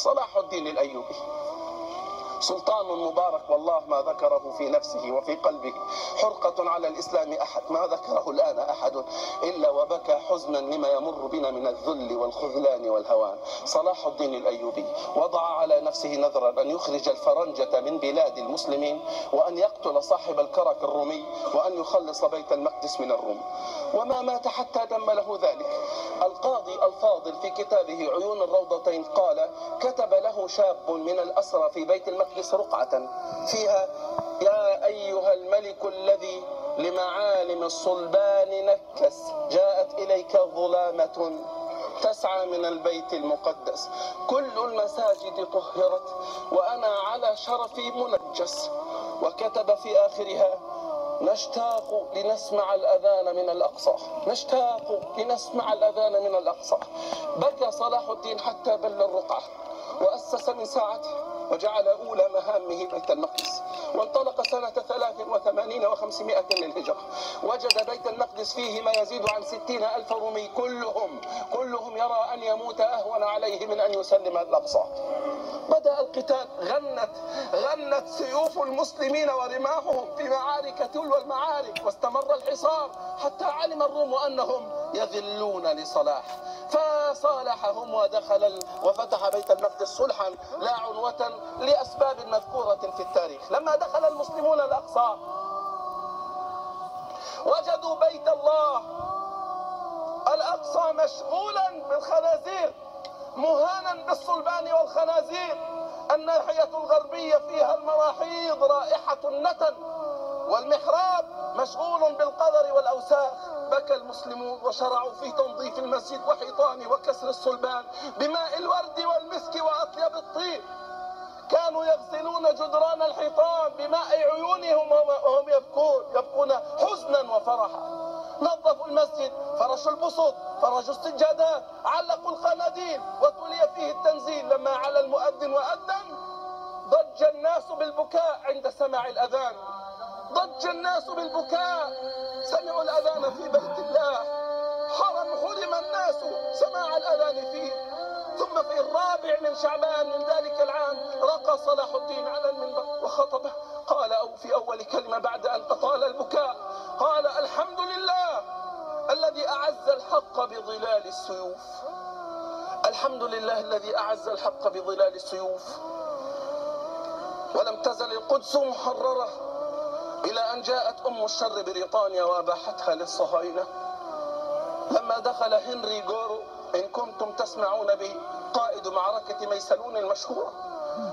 صلاح الدين الأيوبي. سلطان مبارك والله ما ذكره في نفسه وفي قلبه. حرقة على الإسلام أحد ما ذكره الآن أحد. إلا وبكى حزنا لما يمر بنا من الذل والخذلان والهوان. صلاح الدين الأيوبي وضع على نفسه نذرا أن يخرج الفرنجة من بلاد المسلمين وأن يقتل صاحب الكرك الرومي وأن يخلص بيت المقدس من الروم. وما مات حتى دم له ذلك. الفاضل في كتابه عيون الروضتين قال كتب له شاب من الأسرى في بيت المقدس رقعة. فيها يا أيها الملك الذي لمعالم الصلبان نكس جاءت إليك ظلامة تسعى من البيت المقدس. كل المساجد طهرت وأنا على شرفي منجس. وكتب في آخرها نشتاق لنسمع الأذان من الأقصى. نشتاق لنسمع الأذان من الأقصى. بكى صلاح الدين حتى بل الرقعة وأسس من ساعته وجعل أولى مهامه بيت المقدس. وانطلق سنة 83 و500 للهجرة. وجد بيت المقدس فيه ما يزيد عن ستين ألف رومي. كلهم كلهم يرى أن يموت أهون عليه من أن يسلم الأقصى. بدأ القتال. غنت غنت سيوف المسلمين ورماحهم في معارك تلو المعارك واستمر الحصار حتى علم الروم أنهم يذلون لصلاح. فصالحهم ودخل وفتح بيت المقدس صلحا لا عنوة لأسباب مذكورة في التاريخ. لما دخل المسلمون الأقصى وجدوا بيت الله الأقصى مشغولا بالخنازير. مهانا بالصلبان والخنازير. الناحية الغربية فيها المراحيض رائحة النتن والمحراب مشغول بالقدر والأوساخ. بكى المسلمون وشرعوا في تنظيف المسجد وحيطانه وكسر الصلبان بماء الورد والمسك وأطيب الطيب. كانوا يغسلون جدران الحيطان بماء عيونهم وهم يبكون يبكون حزنا وفرحا. نظفوا المسجد فرشوا البسط فرجوا السجادات علقوا القناديل وتلي فيه التنزيل. لما على المؤذن وأذن ضج الناس بالبكاء عند سماع الأذان. ضج الناس بالبكاء سمعوا الأذان في بيت الله. حرم حرم الناس سماع الأذان فيه. ثم في الرابع من شعبان من ذلك العام رقى صلاح الدين على المنبر وخطبه. قال أو في أول كلمة بعد أن تطال البكاء قال الحمد لله الذي أعز الحق بظلال السيوف. الحمد لله الذي أعز الحق بظلال السيوف. ولم تزل القدس محررة إلى أن جاءت أم الشر بريطانيا وأباحتها للصهاينة. لما دخل هنري جورو إن كنتم تسمعون به قائد معركة ميسلون المشهورة.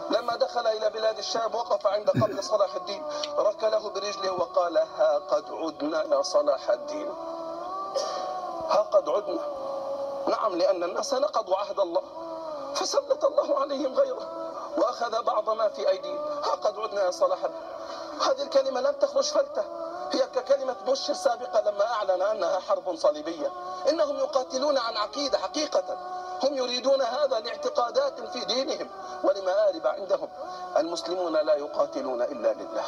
لما دخل إلى بلاد الشام وقف عند قبر صلاح الدين. ركله برجله وقال ها قد عدنا يا صلاح الدين. ها قد عدنا. نعم لأن الناس نقضوا عهد الله. فسلط الله عليهم غيره وأخذ بعض ما في أيديهم. ها قد عدنا يا صلاح. هذه الكلمة لم تخرج فلتة. هي ككلمة بوش السابقة لما أعلن أنها حرب صليبية. إنهم يقاتلون عن عقيدة حقيقة. هم يريدون هذا لاعتقادات في دينهم ولمآرب عندهم. المسلمون لا يقاتلون إلا لله.